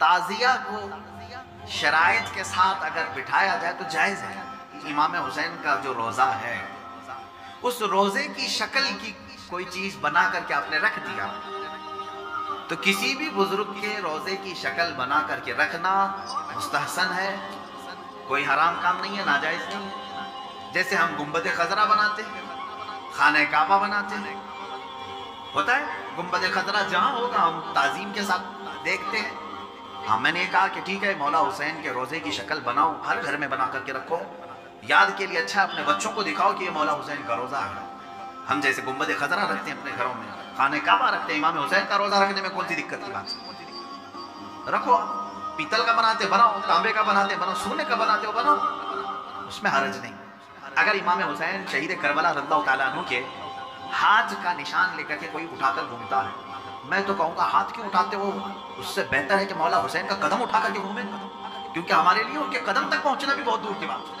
ताजिया को शराइत के साथ अगर बिठाया जाए तो जायज़ है इमाम हुसैन का जो रोज़ा है, उस रोज़े की शक्ल की कोई चीज़ बना करके आपने रख दिया। तो किसी भी बुज़ुर्ग के रोज़े की शक्ल बना करके रखना मुस्तहसन है, कोई हराम काम नहीं है, नाजायज़ नहीं है। जैसे हम गुंबद खजरा बनाते हैं, खाने काबा बनाते हैं। होता है, गुंबद खजरा जहाँ होगा, हम ताजीम के साथ देखते हैं। हाँ मैंने कहा कि ठीक है, मौला हुसैन के रोज़े की शक्ल बनाओ, हर घर में बना करके रखो। याद के लिए अच्छा अपने बच्चों को दिखाओ कि ये मौला हुसैन का रोज़ा है। हम जैसे गुंबद खजरा रखते हैं अपने घरों में, खाने काबा रखते हैं, इमाम हुसैन का रोज़ा रखने में कौन सी दिक्कत की बात? रखो पीतल का बनाते बनाओ, तांबे का बनाते बनाओ, सोने का बनाते हो, बनाओ। उसमें हरज नहीं। अगर इमाम हुसैन शहीद करबला रद्दा तु के हाथ का निशान लेकर के कोई उठाकर घूमता है। मैं तो कहूँगा, हाथ क्यों उठाते हो? उससे बेहतर है कि मौला हुसैन का कदम उठा करके घूमे। क्योंकि हमारे लिए उनके कदम तक पहुँचना भी बहुत दूर की बात है।